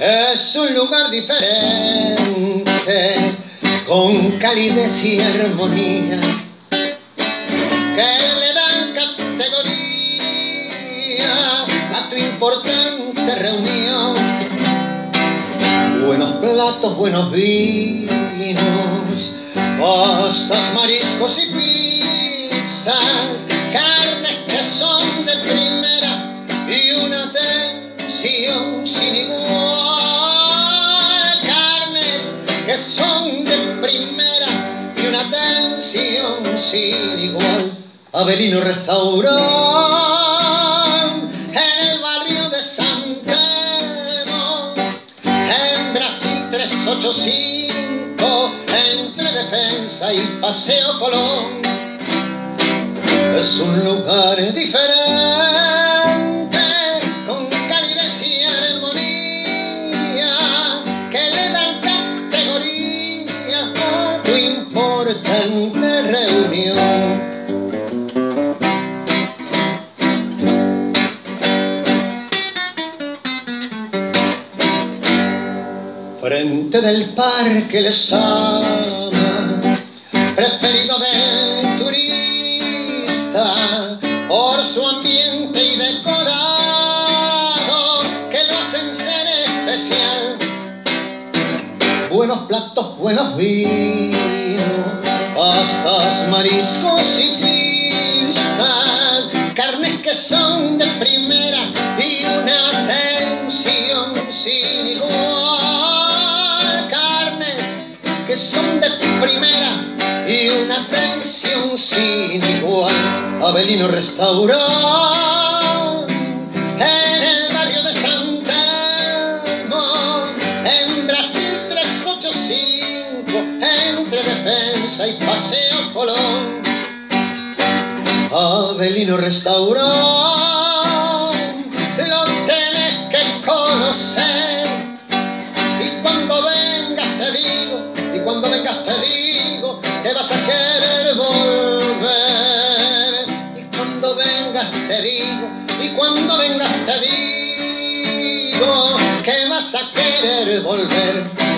Es un lugar diferente, con calidez y armonía, que le dan categoría a tu importante reunión. Buenos platos, buenos vinos, pastas, mariscos y pizzas, sin igual, Avelino Restaurant, en el barrio de San Telmo, en Brasil 385, entre Defensa y Paseo Colón. Es un lugar diferente, con calidez y armonía, que le dan categoría a tu importante Frente del parque les ama, preferido del turista, por su ambiente y decorado, que lo hacen ser especial. Buenos platos, buenos vinos pastas, mariscos y pizzas, carnes que son de primera y una atención sin igual. Carnes que son de primera y una atención sin igual. Avelino Restaurant Colón. Avelino Restaurant, lo tenés que conocer. Y cuando vengas te digo, y cuando vengas te digo, que vas a querer volver. Y cuando vengas te digo, y cuando vengas te digo, que vas a querer volver.